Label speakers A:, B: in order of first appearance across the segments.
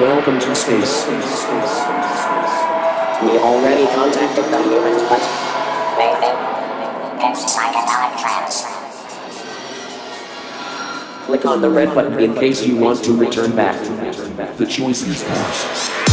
A: Welcome to space.
B: We already contacted the humans, but they think it's psychedelic trance.
A: Click on the red button in case you want to return back. The choice is yours.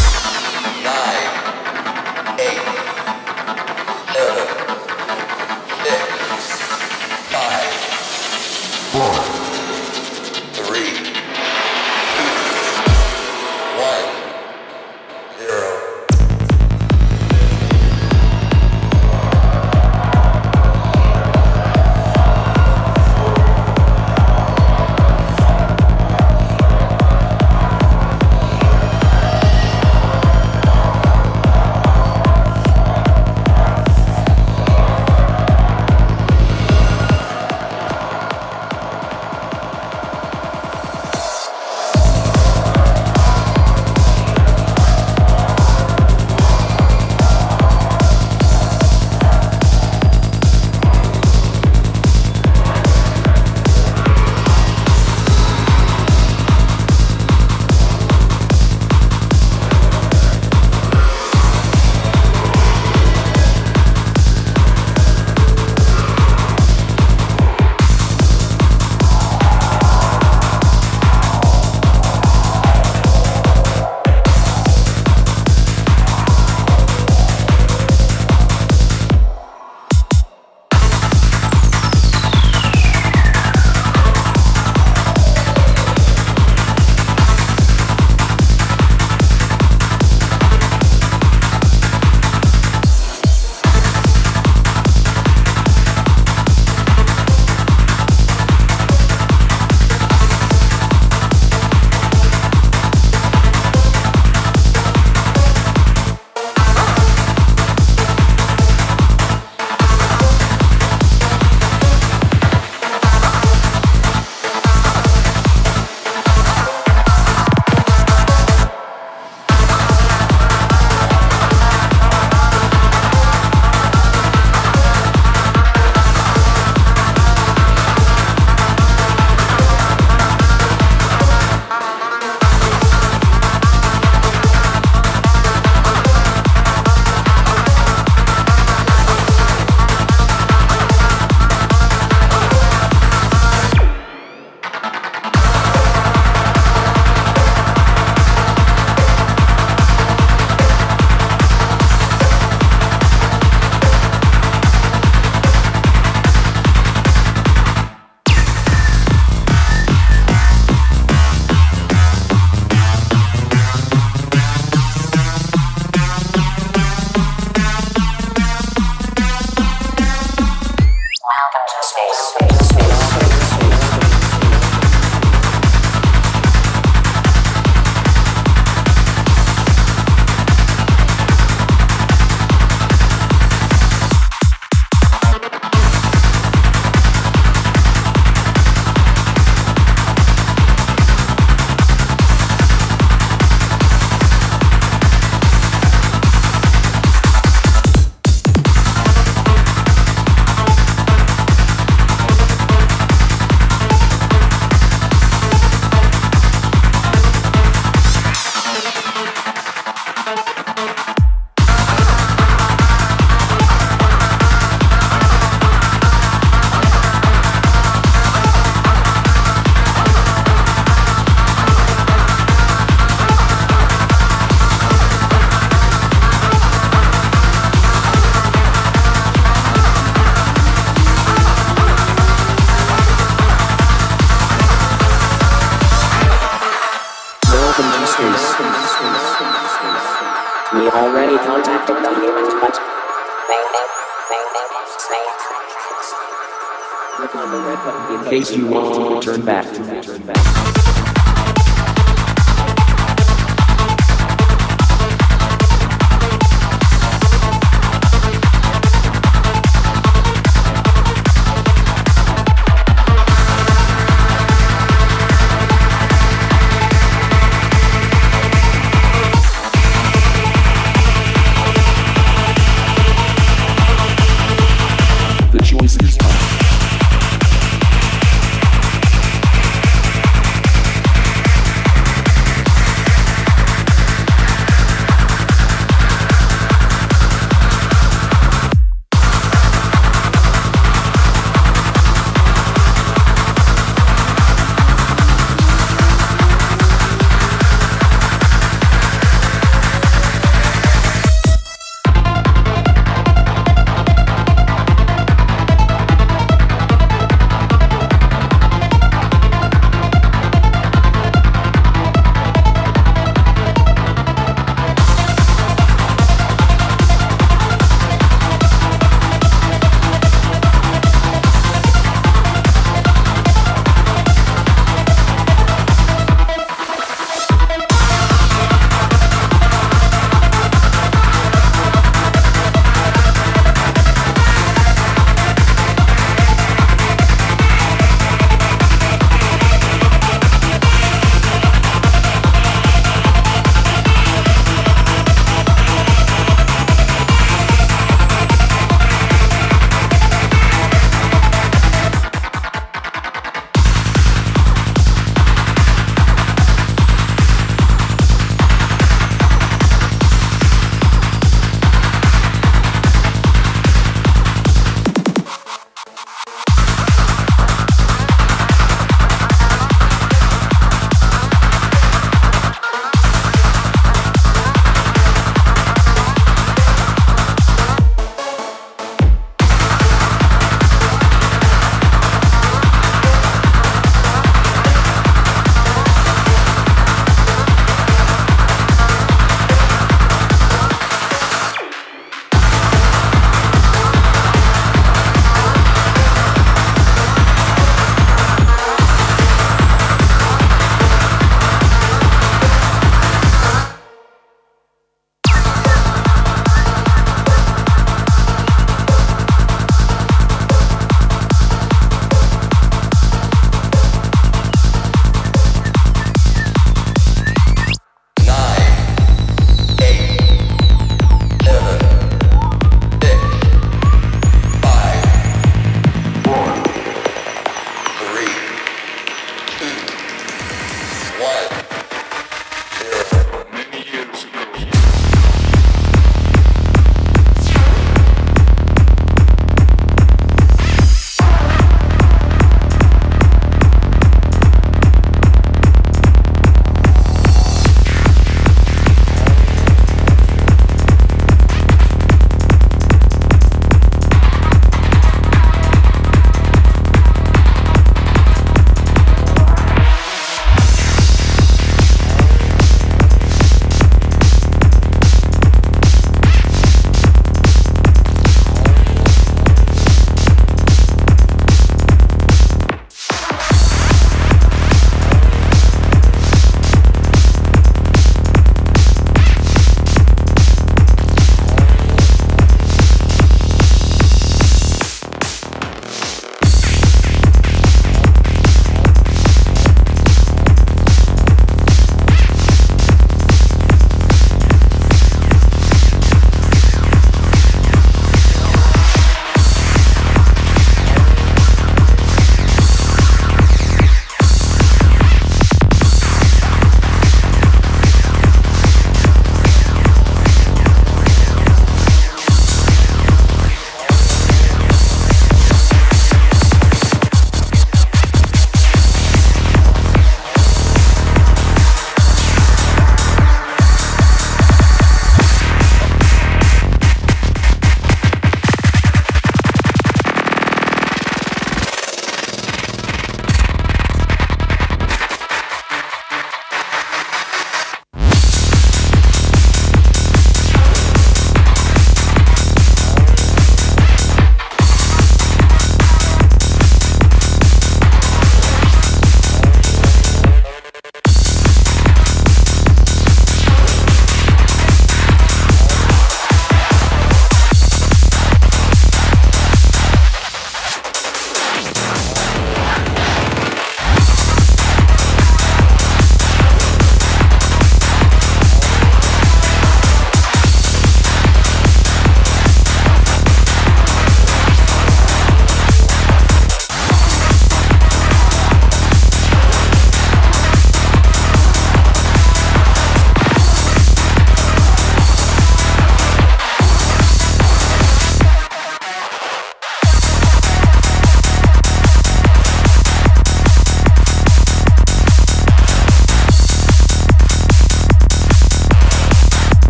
A: Case you